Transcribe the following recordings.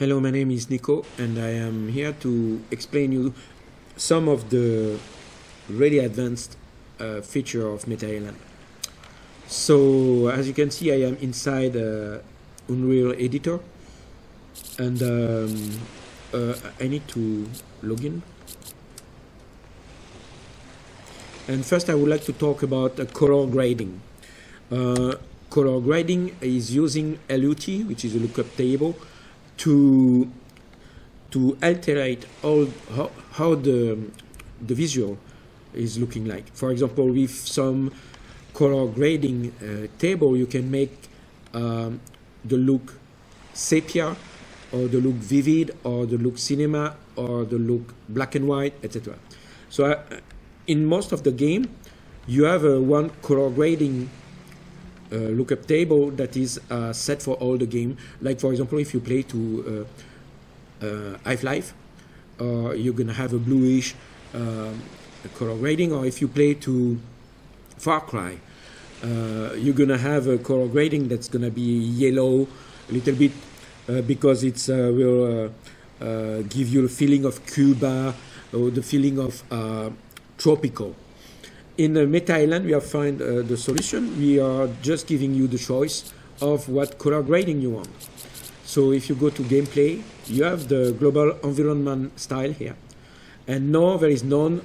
Hello, my name is Nico, and I am here to explain you some of the really advanced uh, feature of MetaIsland. So, as you can see, I am inside uh, Unreal Editor, and um, uh, I need to log in. And first, I would like to talk about uh, color grading. Uh, color grading is using LUT, which is a lookup table, to to alterate all how, how the the visual is looking like. For example, with some color grading uh, table, you can make um, the look sepia, or the look vivid, or the look cinema, or the look black and white, etc. So, uh, in most of the game, you have uh, one color grading Uh, lookup table that is uh, set for all the game. Like for example, if you play to uh, uh Half-Life, uh, you're gonna have a bluish color grading, or if you play to Far Cry, you're gonna have a color grading that's gonna be yellow, a little bit because it's will give you a feeling of Cuba or the feeling of tropical in the MetaIsland, we have found uh, the solution. We are just giving you the choice of what color grading you want. So if you go to gameplay, you have the global environment style here. And now there is none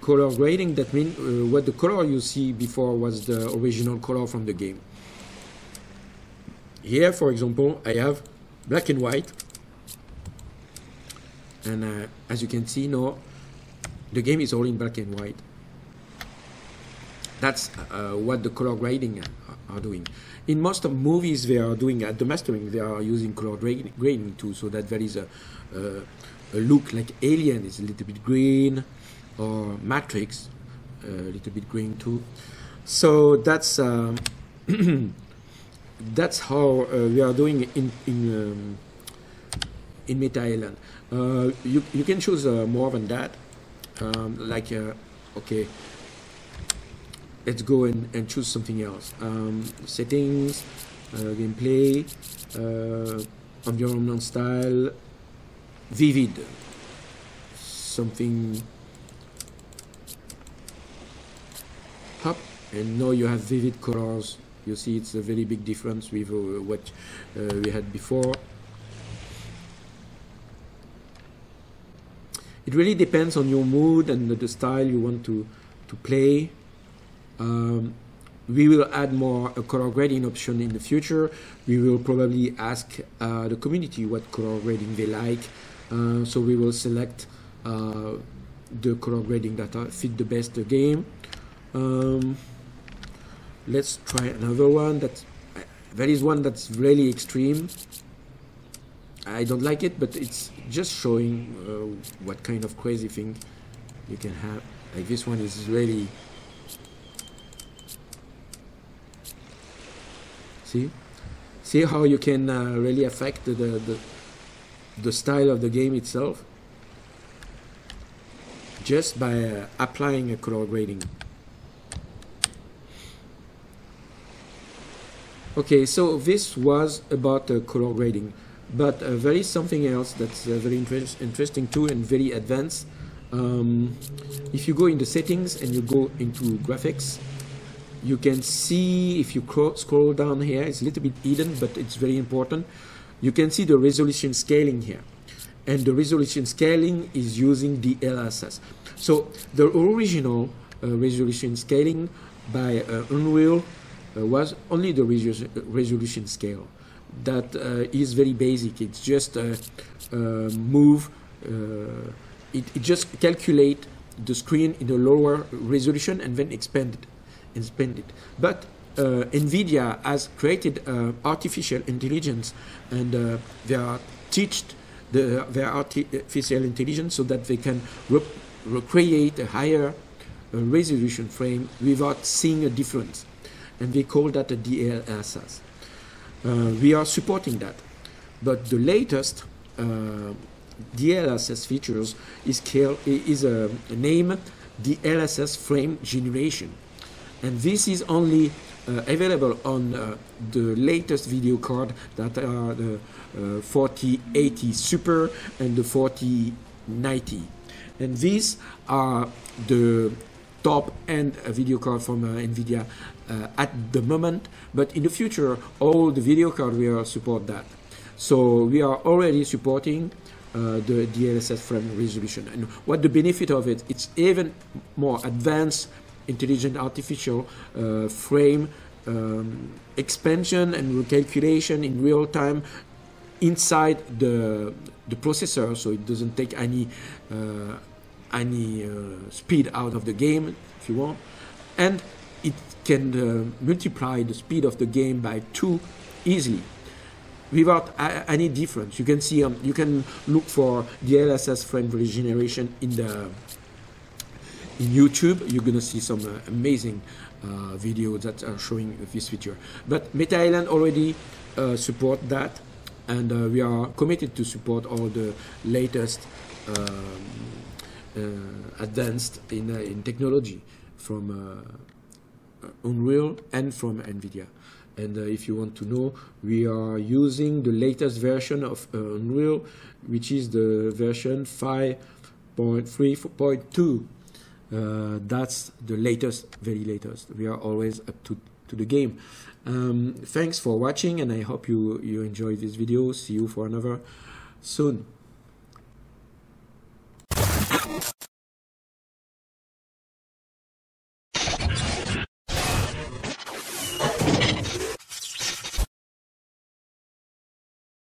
color grading. That means uh, what the color you see before was the original color from the game. Here, for example, I have black and white. And uh, as you can see now, the game is all in black and white. That's uh, what the color grading are doing. In most of movies, they are doing at the mastering, they are using color grading, too, so that there is a, a, look like Alien is a little bit green, or Matrix a little bit green too. So that's um, that's how uh, we are doing in in um, in MetaIsland. Uh, you you can choose uh, more than that, um, like uh, okay let's go and, and choose something else. Um, settings, uh, gameplay, uh, environment style, vivid, something up, and now you have vivid colors. You see it's a very big difference with uh, what uh, we had before. It really depends on your mood and the style you want to, to play. Um, we will add more color grading option in the future. We will probably ask uh, the community what color grading they like. Uh, so we will select uh, the color grading that fit the best the game. Um, let's try another one. That there is one that's really extreme. I don't like it, but it's just showing uh, what kind of crazy thing you can have. Like this one is really See, see how you can uh, really affect the, the the style of the game itself just by uh, applying a color grading. Okay, so this was about uh, color grading, but uh, there is something else that's uh, very inter interesting too and very advanced. Um, if you go in the settings and you go into graphics, you can see if you scroll down here it's a little bit hidden but it's very important. You can see the resolution scaling here. And the resolution scaling is using DLSS so the original uh, resolution scaling by uh, Unreal uh, was only the resolution scale. That uh, is very basic. It's just a, move uh, it, it just calculate the screen in a lower resolution and then expand it spend it. But uh, NVIDIA has created uh, artificial intelligence and uh, they are teached the, their artificial intelligence so that they can re recreate a higher uh, resolution frame without seeing a difference. And they call that a DLSS. Uh, we are supporting that. But the latest uh, DLSS features is, is a name DLSS frame generation and this is only uh, available on uh, the latest video card that are the uh, 4080 Super and the 4090. And these are the top end video card from uh, NVIDIA uh, at the moment, but in the future, all the video card will support that. So we are already supporting uh, the DLSS frame resolution. And what the benefit of it, it's even more advanced intelligent artificial uh, frame um, expansion and recalculation in real time inside the the processor so it doesn't take any uh, any uh, speed out of the game if you want. And it can uh, multiply the speed of the game by two easily without any difference. You can see um, you can look for the DLSS frame regeneration in the in YouTube you're gonna see some uh, amazing uh, videos that are showing this feature but MetaIsland already uh, support that and uh, we are committed to support all the latest um, uh, advanced in, uh, in technology from Unreal and from NVIDIA. And if you want to know, we are using the latest version of Unreal, which is the version 5.3.2. Uh, that's the latest, very latest. We are always up to, to the game. Um, thanks for watching, and I hope you, you enjoyed this video. See you for another soon.